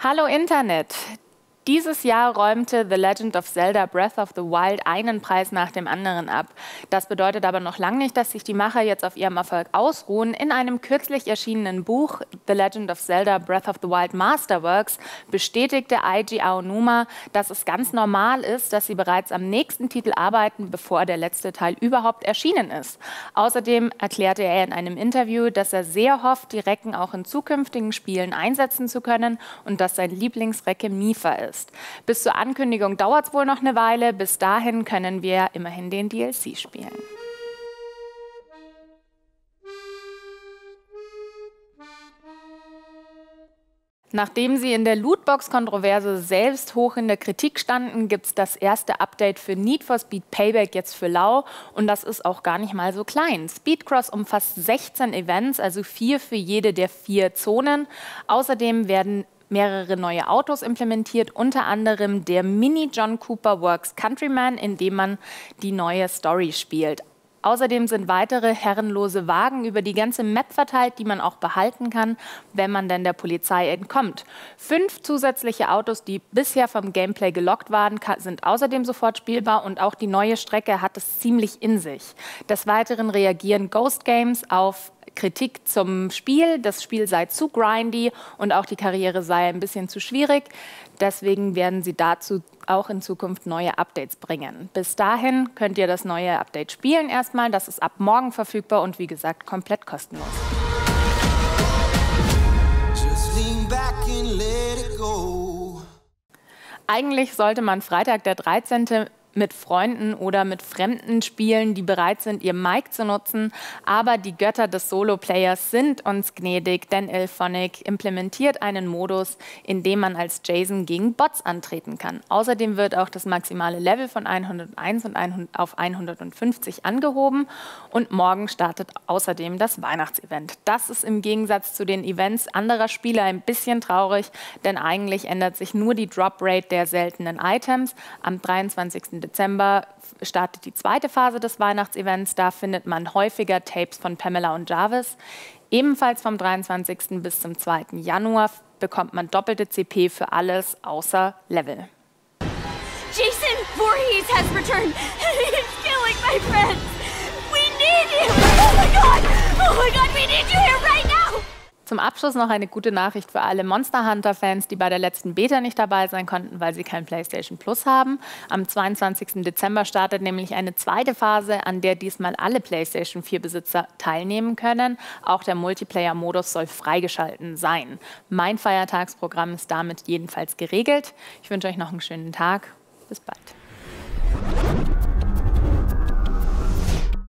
Hallo Internet! Dieses Jahr räumte The Legend of Zelda Breath of the Wild einen Preis nach dem anderen ab. Das bedeutet aber noch lange nicht, dass sich die Macher jetzt auf ihrem Erfolg ausruhen. In einem kürzlich erschienenen Buch The Legend of Zelda Breath of the Wild Masterworks bestätigte Eiji Aonuma, dass es ganz normal ist, dass sie bereits am nächsten Titel arbeiten, bevor der letzte Teil überhaupt erschienen ist. Außerdem erklärte er in einem Interview, dass er sehr hofft, die Recken auch in zukünftigen Spielen einsetzen zu können und dass sein Lieblingsrecke Mifa ist ist. Bis zur Ankündigung dauert es wohl noch eine Weile. Bis dahin können wir immerhin den DLC spielen. Nachdem sie in der Lootbox-Kontroverse selbst hoch in der Kritik standen, gibt es das erste Update für Need for Speed Payback jetzt für lau und das ist auch gar nicht mal so klein. Speedcross umfasst 16 Events, also vier für jede der vier Zonen. Außerdem werden mehrere neue Autos implementiert, unter anderem der Mini John Cooper Works Countryman, in dem man die neue Story spielt. Außerdem sind weitere herrenlose Wagen über die ganze Map verteilt, die man auch behalten kann, wenn man denn der Polizei entkommt. Fünf zusätzliche Autos, die bisher vom Gameplay gelockt waren, sind außerdem sofort spielbar und auch die neue Strecke hat es ziemlich in sich. Des Weiteren reagieren Ghost Games auf Kritik zum Spiel. Das Spiel sei zu grindy und auch die Karriere sei ein bisschen zu schwierig. Deswegen werden sie dazu auch in Zukunft neue Updates bringen. Bis dahin könnt ihr das neue Update spielen erstmal. Das ist ab morgen verfügbar und wie gesagt komplett kostenlos. Eigentlich sollte man Freitag der 13 mit Freunden oder mit Fremden spielen, die bereit sind, ihr Mic zu nutzen. Aber die Götter des Solo-Players sind uns gnädig, denn Elphonic implementiert einen Modus, in dem man als Jason gegen Bots antreten kann. Außerdem wird auch das maximale Level von 101 und 100 auf 150 angehoben und morgen startet außerdem das Weihnachtsevent. Das ist im Gegensatz zu den Events anderer Spieler ein bisschen traurig, denn eigentlich ändert sich nur die Drop Rate der seltenen Items. Am 23. Dezember startet die zweite Phase des Weihnachtsevents. Da findet man häufiger Tapes von Pamela und Jarvis. Ebenfalls vom 23. bis zum 2. Januar bekommt man doppelte CP für alles außer Level. Jason Voorhees has returned. Zum Abschluss noch eine gute Nachricht für alle Monster Hunter-Fans, die bei der letzten Beta nicht dabei sein konnten, weil sie kein PlayStation Plus haben. Am 22. Dezember startet nämlich eine zweite Phase, an der diesmal alle PlayStation 4-Besitzer teilnehmen können. Auch der Multiplayer-Modus soll freigeschalten sein. Mein Feiertagsprogramm ist damit jedenfalls geregelt. Ich wünsche euch noch einen schönen Tag. Bis bald.